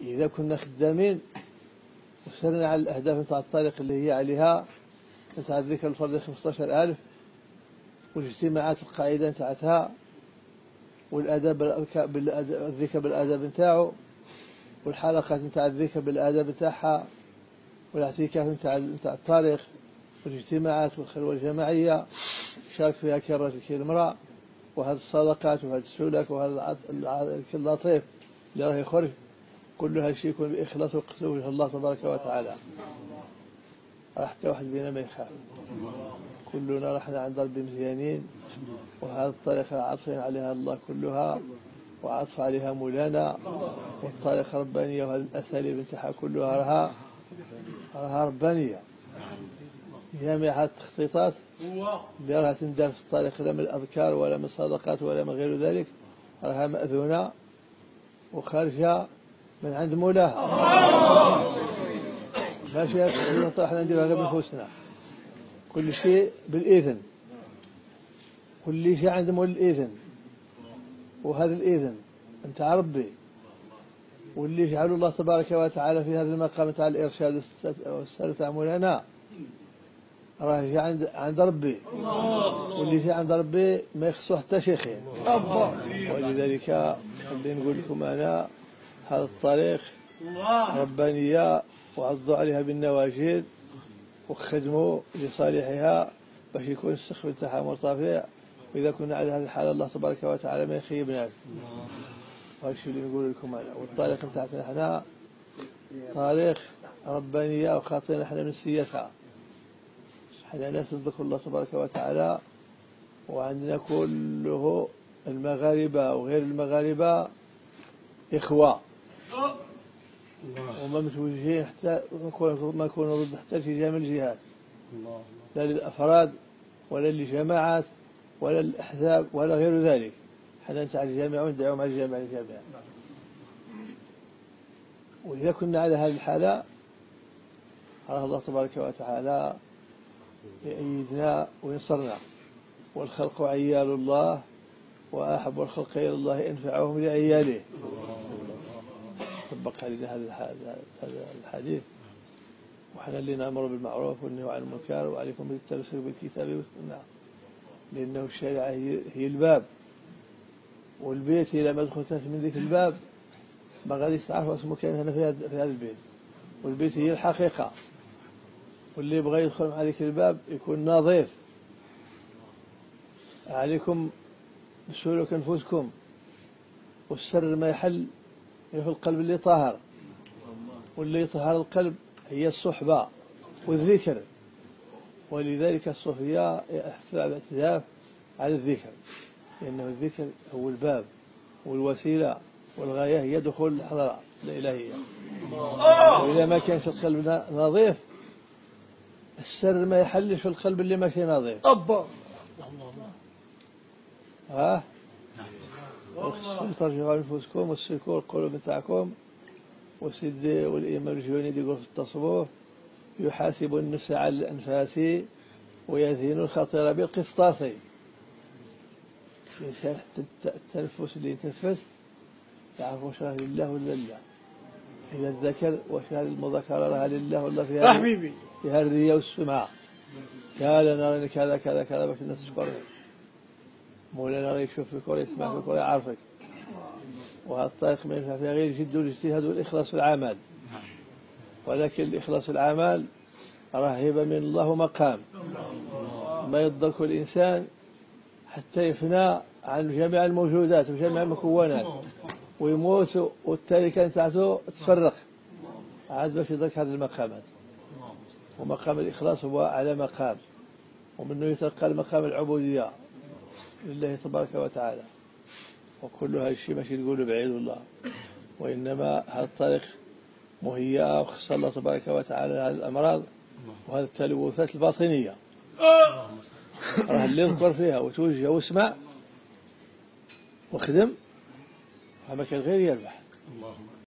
إذا كنا خدامين وسرنا على الأهداف نتاع الطريق اللي هي عليها نتاع الذكر الفردي 15000 والاجتماعات القاعدة نتاعتها والآداب الذكر بالآداب نتاعو والحلقات نتاع الذكر بالآداب نتاعها والاعتكاف نتاع نتاع التاريخ والاجتماعات والخلوة الجماعية شارك فيها كي الرجل كي المرأة. وهذه الصدقات وهذا السلك وهذا اللطيف اللي راه يخرج. كل هالشيء يكون بإخلاص وقصد وجه الله تبارك وتعالى. حتى واحد بينا ما يخاف. كلنا رحنا عند ربي مزيانين وهذه الطريقة عاطفين عليها الله كلها وعطف عليها مولانا والطريقة ربانية وهذه الأساليب نتاعها كلها راها راها ربانية. جامعة التخطيطات اللي راها تندار في الطريق لا من الأذكار ولا من الصدقات ولا من غير ذلك. راها مأذونة وخارجة من عند مولاها ماشي إحنا نديرها غير بنفوسنا كل شيء بالإذن. كل شيء عند مول الإذن. وهذا الإذن. أنت ربي. واللي يجعل الله تبارك وتعالى في هذا المقام تاع الإرشاد والسر تاع مولانا. راه جا عند عند ربي. واللي جا عند ربي ما يخصو حتى شيخين. ولذلك اللي نقول لكم أنا هذا الطريق ربانية وعضوا عليها بالنواجذ وخدموا لصالحها باش يكون السقف تاعها مرتفع. وإذا كنا على هذه الحالة الله تبارك وتعالى ما يخيبنا وهذا الشيء اللي نقول لكم أنا. والطريق نتاعنا إحنا طريق ربانية وخاطرنا إحنا من سيتها إحنا ناس نذكر الله تبارك وتعالى. وعندنا كله المغاربة وغير المغاربة إخوة. وما متوجهين حتى ما يكونوا ضد حتى في جامع الجهات لا للأفراد ولا للجماعات ولا الأحزاب ولا غير ذلك. حنا نتاع الجامع وندعو مع الجامع الجامع. وإذا كنا على هذه الحالة راه الله تبارك وتعالى يأيدنا وينصرنا. والخلق عيال الله وأحب الخلق إلى الله ينفعهم لعياله طبق علينا هذا الحديث. وحنا اللي نأمر بالمعروف والنهي عن المنكر وعليكم بالتبشير بالكتاب والسنة. لأنه الشريعة هي الباب. والبيت إذا ما دخلت من ذيك الباب ما غاديش تعرف اسمه كان هنا في هذا البيت. والبيت هي الحقيقة. واللي يبغى يدخل مع ذيك الباب يكون نظيف. عليكم بسلوك أنفسكم. والسر ما يحل في القلب اللي طاهر. واللي يطهر القلب هي الصحبة والذكر. ولذلك الصوفية يحث على الاعتزاف على الذكر لأنه الذكر هو الباب والوسيلة والغاية هي دخول الحضرة الإلهية. وإذا ما كانش القلب نظيف السر ما يحلش في القلب اللي ماشي نظيف. أبا. ها؟ وخصكم ترجعوا أنفسكم والسكور القلوب نتاعكم وسيد والإمام الجويني يقول في التصوف يحاسب النفس على الأنفاس ويزين الخطر بالقسطاس الإنسان التنفس اللي يتنفس يعرف واش راه لله ولا لا إذا الذكر واش المذاكرة راها لله ولا فيها حبيبي فيها الرياء والسمعة قال أنا راني كذا كذا كذا باش الناس تشكرني مولانا راه يشوف فيك ولا يسمع فيك ولا وهذا الطريق ما ينفع فيها غير الجد والاجتهاد والإخلاص العمل ولكن الإخلاص العمل راه هبة من الله مقام. ما يدرك الإنسان حتى يفنى عن جميع الموجودات وجميع المكونات. ويموت والتركة نتاعته تفرق. عاد باش يدرك هذه المقامات. ومقام الإخلاص هو على مقام. ومنه يتلقى المقام العبودية. لله تبارك وتعالى. وكل هذا الشيء ماشي تقولوا بعيد والله وإنما هذا الطريق مهيئة وخص الله تبارك وتعالى هذه الأمراض. وهذه التلوثات الباطنية. راه اللي يذكر فيها وتوجه واسمع وخدم. ما كان غير يربح